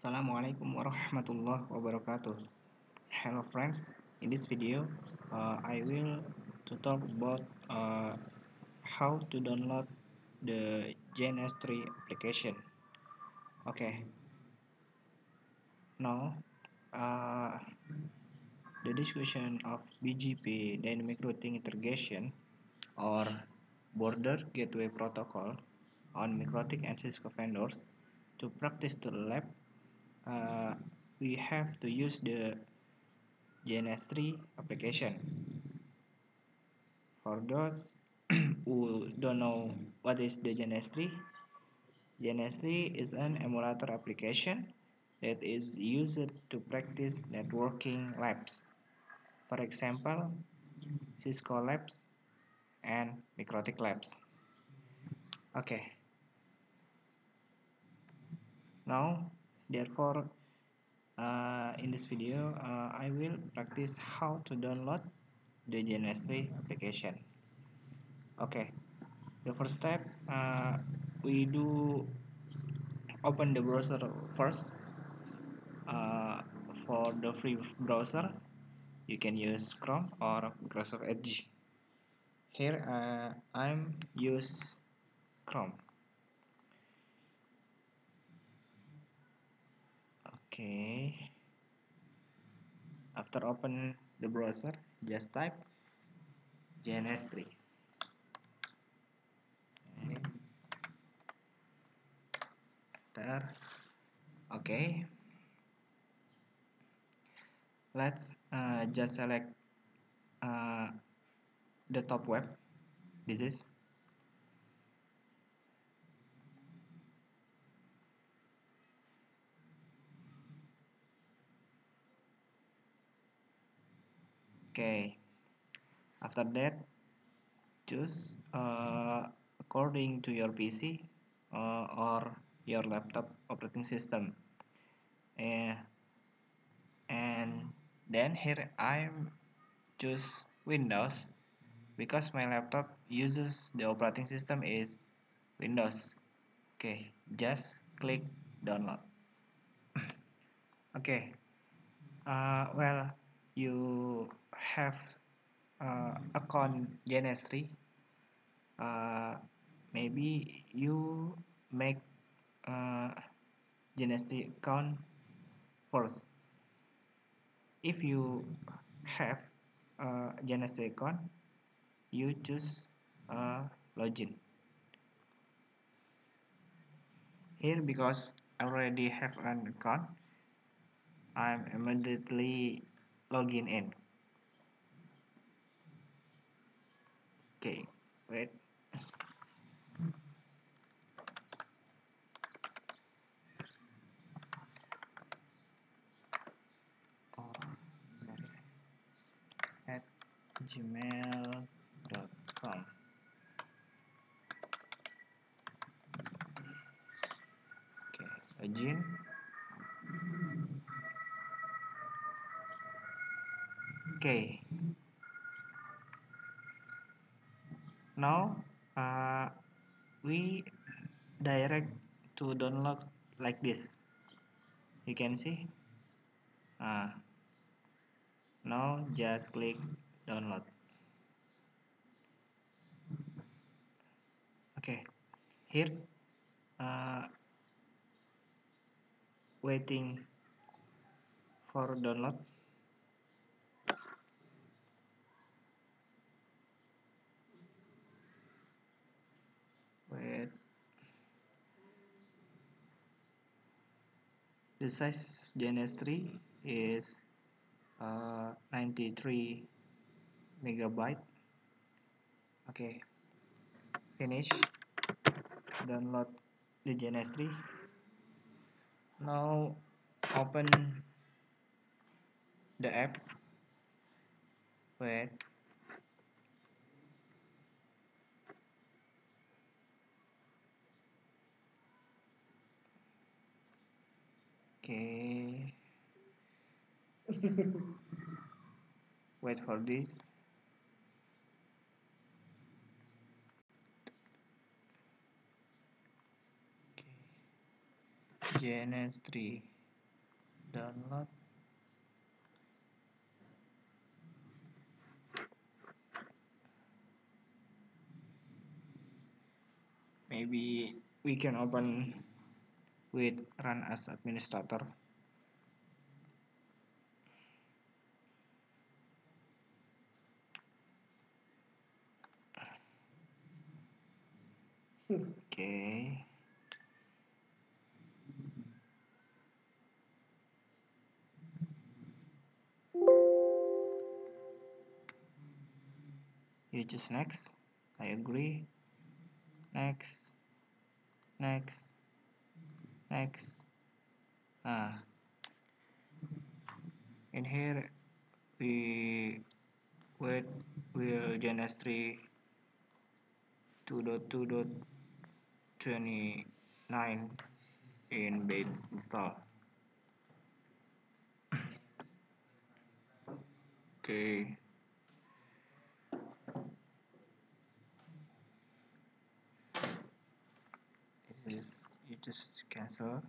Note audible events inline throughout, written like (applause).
Assalamualaikum warahmatullahi wabarakatuh. Hello friends, in this video uh, I will to talk about uh, how to download the GNS3 application. Okay, now uh, the discussion of BGP dynamic routing integration or border gateway protocol on MikroTik and Cisco vendors to practice the lab uh, we have to use the GNS3 application. For those (clears throat) who don't know what is the GNS3, GNS3 is an emulator application that is used to practice networking labs. For example, Cisco Labs and MikroTik Labs. Okay. Now therefore uh, in this video uh, I will practice how to download the GNS3 application. Okay. The first step uh, we do open the browser first. Uh, for the free browser you can use Chrome or Microsoft Edge. Here uh, I'm use Chrome okay after open the browser just type GNS3 enter okay let's uh, just select uh, the top web. This is okay. After that choose uh, according to your PC uh, or your laptop operating system. Uh, and then here I'm choose Windows because my laptop uses the operating system is Windows. Okay just click download. (coughs) Okay. Uh, well you have uh, account GNS3 uh, maybe you make uh, GNS3 account first. If you have uh, GNS3 account you choose uh, login. Here because I already have an account I'm immediately login in. Okay wait. Oh sorry. At gmail.com okay now uh, we direct to download like this. You can see. Uh, now just click download. Okay here uh, waiting for download wait the size GNS3 is uh, 93 megabyte. Okay finish download the GNS3 now open the app wait okay. Wait for this. Okay. GNS3 download. Maybe we can open with run as administrator. Okay. You just next. I agree. Next. Next next ah. In here we wait will GNS3 2.2.29 in bait install. Okay this is you just cancel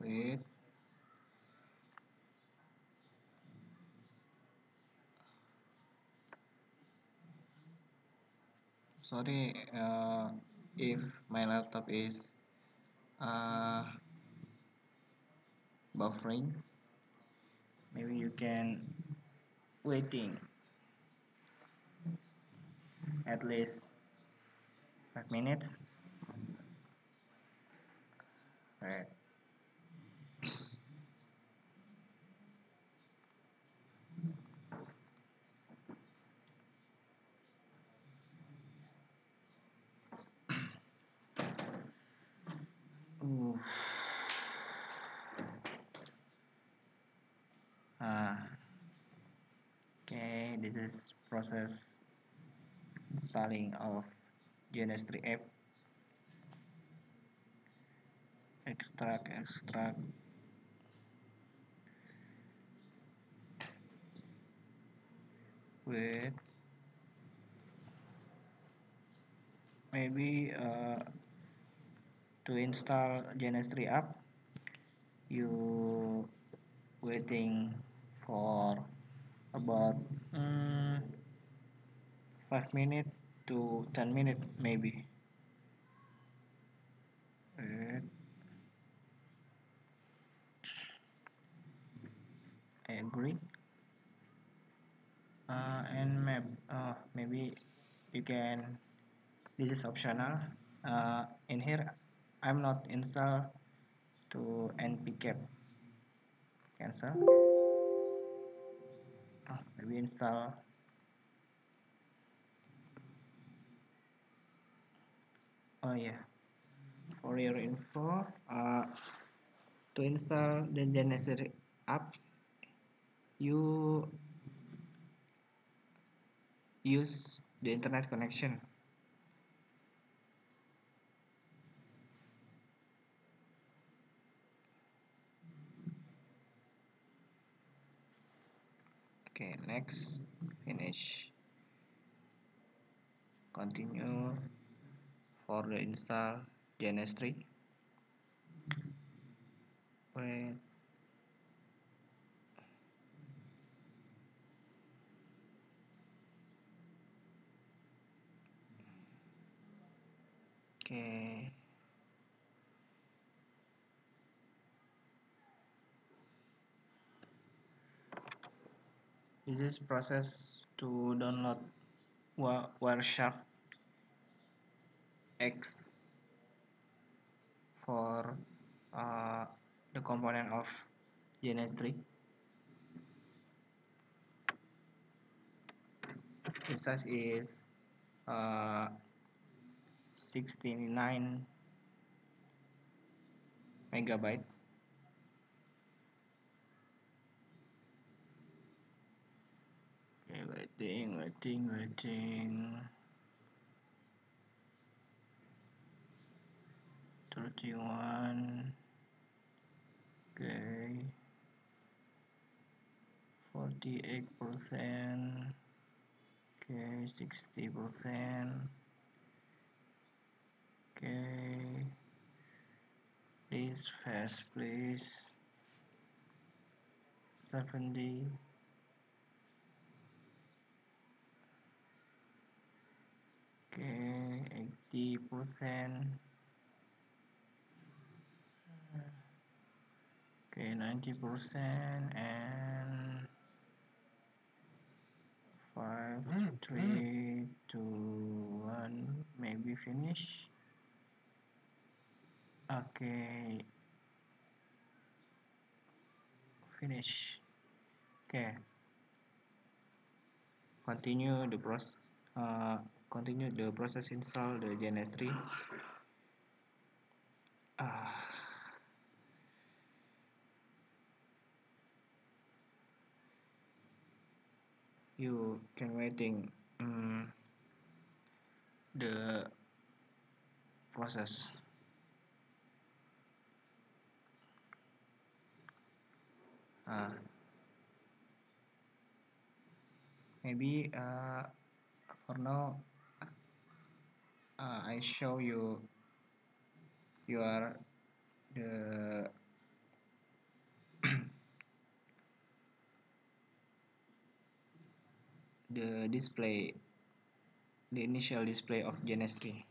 wait. Sorry uh, if my laptop is uh, buffering. Maybe you can waiting. At least 5 minutes. Right Ah. Okay, this is process installing of GNS3 app. Extract, extract. Wait. Maybe uh, to install GNS3 app, you waiting for about um, 5 minutes to 10 minutes maybe. Agree uh, and map uh, maybe you can this is optional. Uh, in here I'm not install to npcap cancel oh, maybe install oh yeah. For your info uh, to install the Genesis app you use the internet connection okay next. Finish. Continue. For the install GNS3 wait. Okay this is process to download Wireshark X for uh, the component of GNS3 the size is uh, 69 megabyte okay waiting waiting waiting 31 okay. 58 percent. Okay 60 percent. Okay. This fast please. 70 okay 80 percent okay 90 percent and five three two one maybe finish. Okay finish. Okay continue the process. Uh, continue the process install the GNS3 uh, you can waiting um, the process. Uh, maybe uh, for now uh, I show you your the (coughs) the display the initial display of GNS3